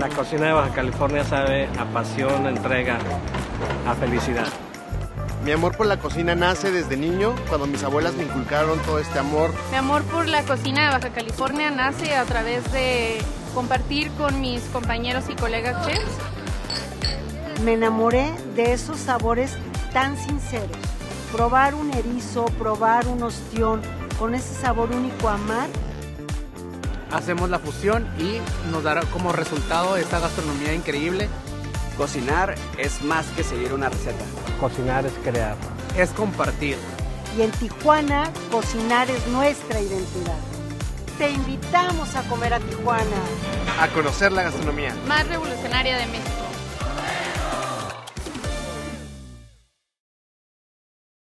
La cocina de Baja California sabe a pasión, a entrega, a felicidad. Mi amor por la cocina nace desde niño, cuando mis abuelas me inculcaron todo este amor. Mi amor por la cocina de Baja California nace a través de compartir con mis compañeros y colegas chefs. Me enamoré de esos sabores tan sinceros. Probar un erizo, probar un ostión con ese sabor único a mar. Hacemos la fusión y nos dará como resultado esta gastronomía increíble. Cocinar es más que seguir una receta. Cocinar es crear. Es compartir. Y en Tijuana, cocinar es nuestra identidad. Te invitamos a comer a Tijuana. A conocer la gastronomía. Más revolucionaria de México.